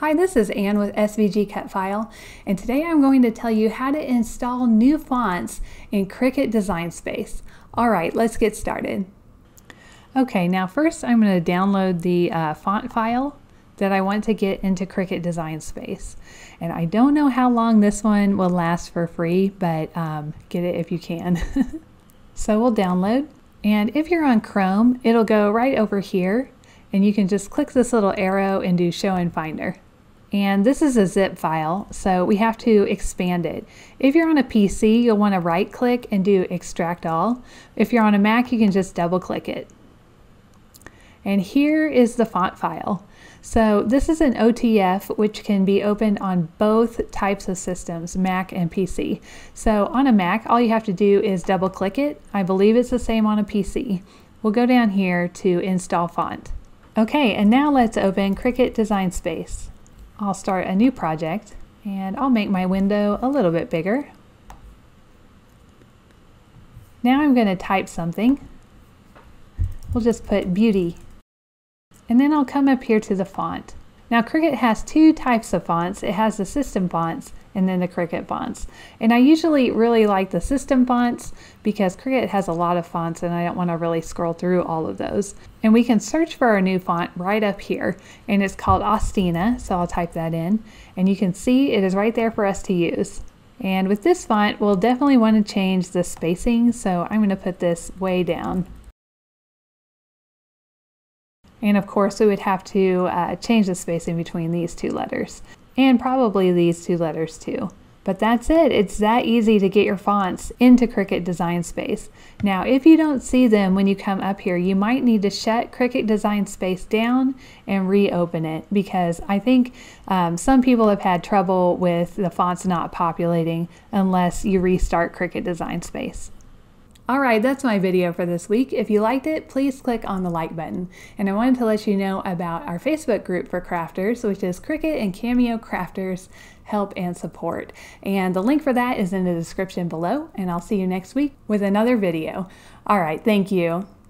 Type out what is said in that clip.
Hi, this is Anne with SVG Cut File, and today I'm going to tell you how to install new fonts in Cricut Design Space. All right, let's get started. Okay, now first I'm going to download the uh, font file that I want to get into Cricut Design Space. And I don't know how long this one will last for free, but um, get it if you can. so we'll download. And if you're on Chrome, it'll go right over here and you can just click this little arrow and do show in Finder. And this is a zip file, so we have to expand it. If you're on a PC, you'll want to right click and do extract all. If you're on a Mac, you can just double click it. And here is the font file. So this is an OTF which can be opened on both types of systems, Mac and PC. So on a Mac, all you have to do is double click it. I believe it's the same on a PC. We'll go down here to install font. Okay, and now let's open Cricut Design Space. I'll start a new project and I'll make my window a little bit bigger. Now I'm going to type something. We'll just put beauty. And then I'll come up here to the font. Now Cricut has two types of fonts. It has the system fonts and then the Cricut fonts. And I usually really like the system fonts because Cricut has a lot of fonts and I don't want to really scroll through all of those. And we can search for our new font right up here and it's called Austina, so I'll type that in. And you can see it is right there for us to use. And with this font, we'll definitely want to change the spacing, so I'm going to put this way down. And of course, we would have to uh, change the spacing between these two letters and probably these two letters too. But that's it. It's that easy to get your fonts into Cricut Design Space. Now, if you don't see them when you come up here, you might need to shut Cricut Design Space down and reopen it because I think um, some people have had trouble with the fonts not populating unless you restart Cricut Design Space. Alright, that's my video for this week. If you liked it, please click on the like button. And I wanted to let you know about our Facebook group for crafters, which is Cricut and Cameo Crafters Help and Support. And the link for that is in the description below, and I'll see you next week with another video. Alright, thank you.